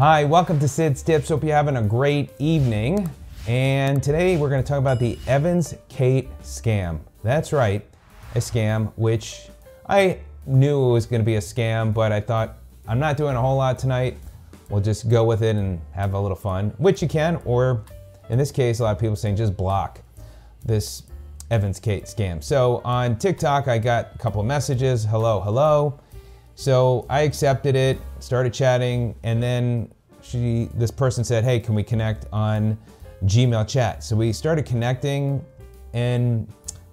Hi, welcome to Sid's Tips. Hope you're having a great evening. And today we're going to talk about the Evans Kate scam. That's right, a scam which I knew it was going to be a scam, but I thought I'm not doing a whole lot tonight. We'll just go with it and have a little fun, which you can, or in this case, a lot of people saying just block this Evans Kate scam. So on TikTok, I got a couple of messages hello, hello. So I accepted it, started chatting, and then she, this person said, "Hey, can we connect on Gmail chat?" So we started connecting, and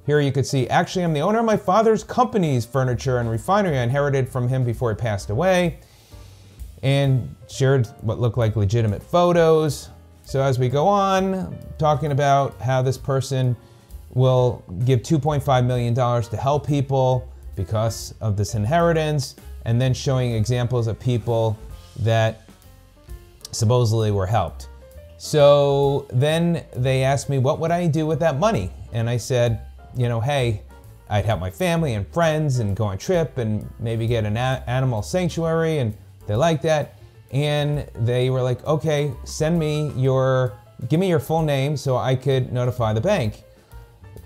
here you could see. Actually, I'm the owner of my father's company's furniture and refinery I inherited from him before he passed away, and shared what looked like legitimate photos. So as we go on, talking about how this person will give 2.5 million dollars to help people because of this inheritance and then showing examples of people that supposedly were helped. So then they asked me, what would I do with that money? And I said, you know, hey, I'd help my family and friends and go on trip and maybe get an animal sanctuary. And they liked that. And they were like, okay, send me your, give me your full name so I could notify the bank.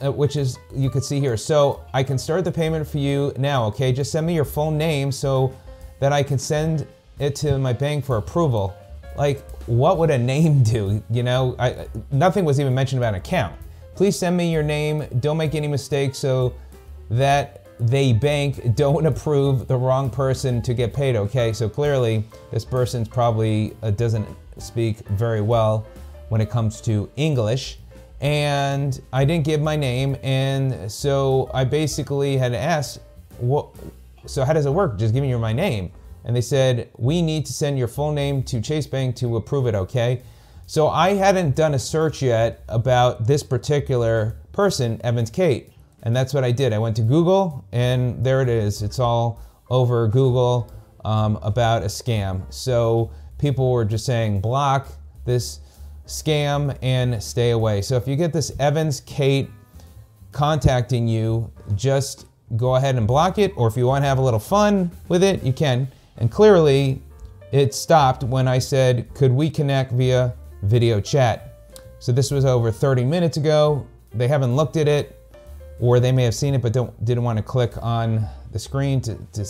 Uh, which is you could see here. So I can start the payment for you now, okay? Just send me your full name so that I can send it to my bank for approval. Like, what would a name do? You know, I, nothing was even mentioned about an account. Please send me your name. Don't make any mistakes so that they bank don't approve the wrong person to get paid, okay? So clearly, this person's probably uh, doesn't speak very well when it comes to English and I didn't give my name, and so I basically had asked, "What? So how does it work? Just giving you my name?" And they said, "We need to send your full name to Chase Bank to approve it." Okay. So I hadn't done a search yet about this particular person, Evans Kate, and that's what I did. I went to Google, and there it is. It's all over Google um, about a scam. So people were just saying, "Block this." Scam and stay away. So if you get this Evans Kate contacting you, just go ahead and block it. Or if you want to have a little fun with it, you can. And clearly, it stopped when I said, could we connect via video chat? So this was over 30 minutes ago. They haven't looked at it, or they may have seen it but don't, didn't want to click on the screen to, to,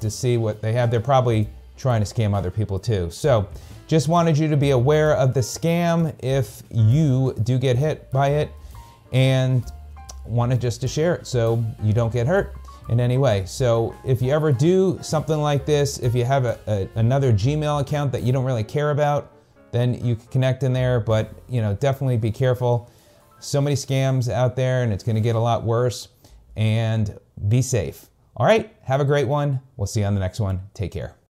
to see what they have. They're probably trying to scam other people too. So just wanted you to be aware of the scam if you do get hit by it and wanted just to share it so you don't get hurt in any way. So if you ever do something like this, if you have a, a, another Gmail account that you don't really care about, then you can connect in there, but you know, definitely be careful. So many scams out there and it's gonna get a lot worse and be safe. All right, have a great one. We'll see you on the next one. Take care.